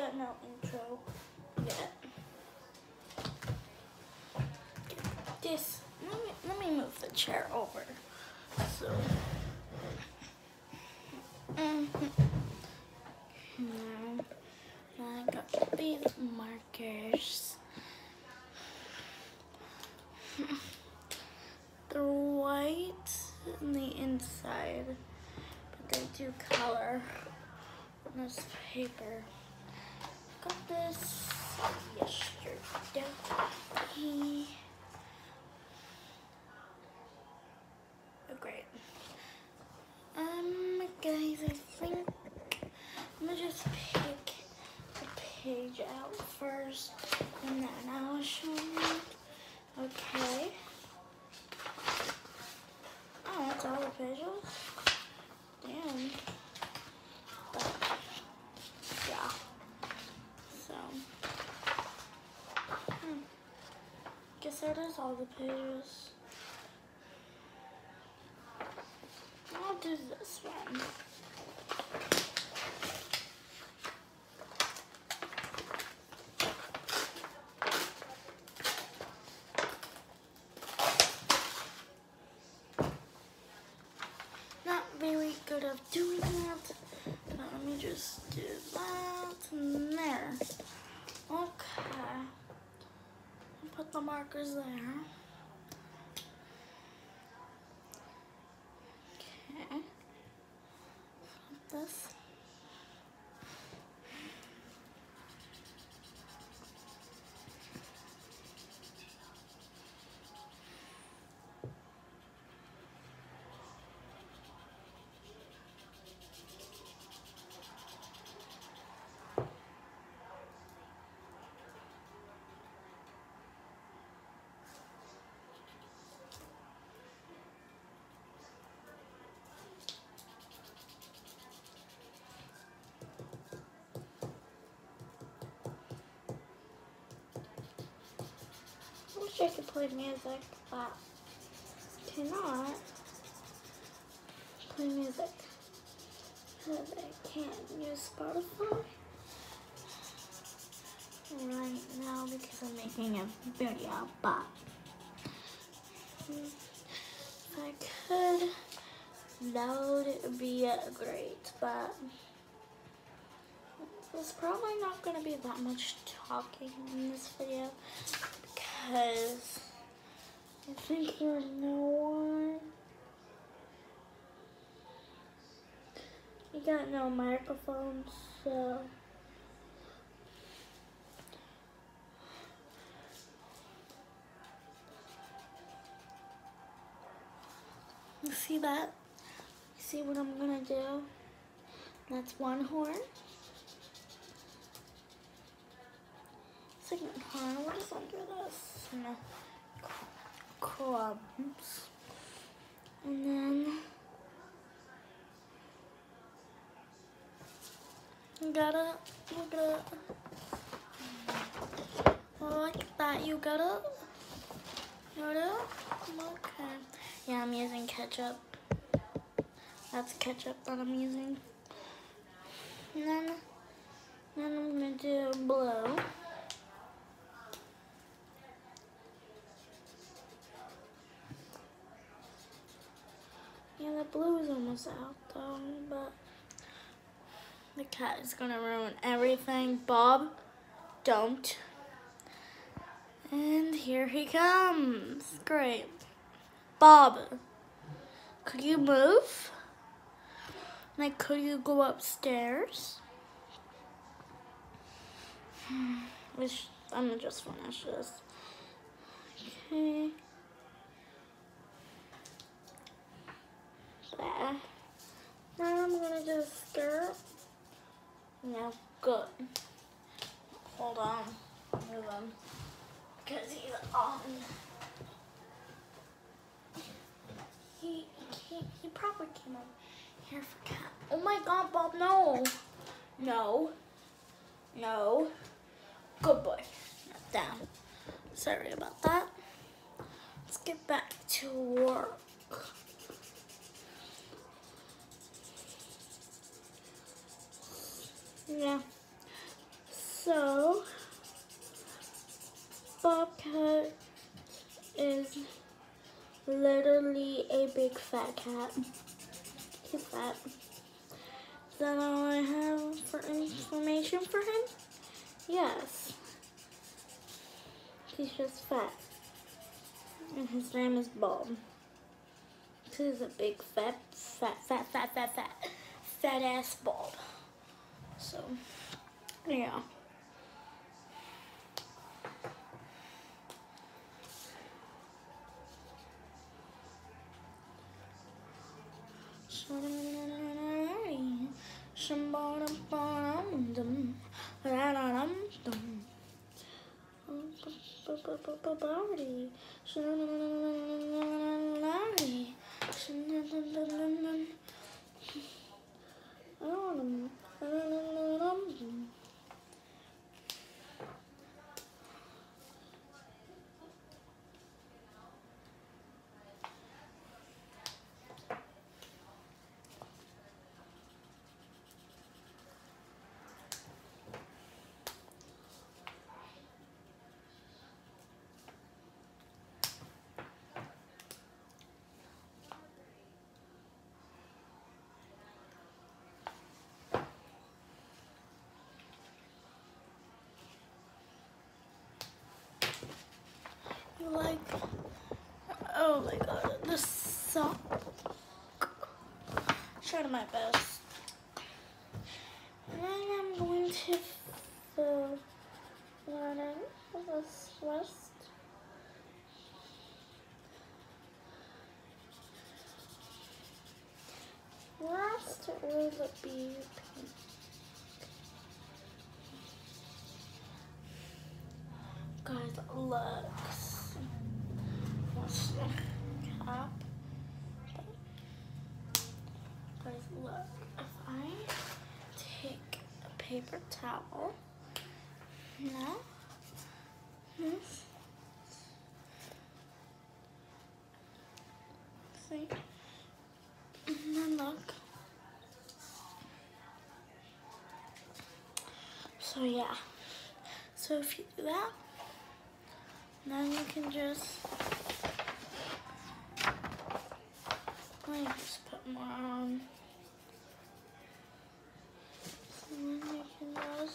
got no intro yet. This, let me, let me move the chair over. So, mhm. now I got these markers. They're white on the inside, but they do color on this paper. Got this yesterday. Oh, great. Um, guys, I think I'm gonna just pick the page out first, and then I'll show you. Okay. Oh, that's all the pages. Damn. But, yeah. So, hmm. All the pages. I'll do this one. Not very good at doing that. But let me just do that and there. Okay. Put the markers there. Okay. Flip this. I could play music, but cannot play music because I can't use Spotify right now because I'm making a video. But if I could, that would be great. But there's probably not going to be that much talking in this video because I think there's no one. You got no microphones, so. You see that? See what I'm gonna do? That's one horn. Horn, what is under this? No. Clubs. And then you gotta, you gotta, like that, you gotta, you gotta, okay. Yeah, I'm using ketchup. That's ketchup that I'm using. And then, then I'm gonna do blue. Yeah, the out though, but the cat is gonna ruin everything. Bob, don't. And here he comes. Great. Bob, could you move? Like, could you go upstairs? Hmm, Which, I'm gonna just finish this. Okay. Now I'm gonna do just stir. Now, good. Hold on. Move him. Because he's on. He, he, he probably came up here for cat. Oh my god, Bob, no. No. No. Good boy. Down. Sorry about that. Let's get back to work. Yeah. So, Bobcat is literally a big fat cat. He's fat. Is that all I have for information for him? Yes. He's just fat. And his name is Bob. He's a big fat, fat, fat, fat, fat, fat, fat ass Bob. So, yeah. like oh my god the sock my best and I'm going to fill water this rest rest will be pink. Guys looks cap. Guys, look, if I take a paper towel, this, see, and then look. So yeah, so if you do that, then you can just I just put more on. Then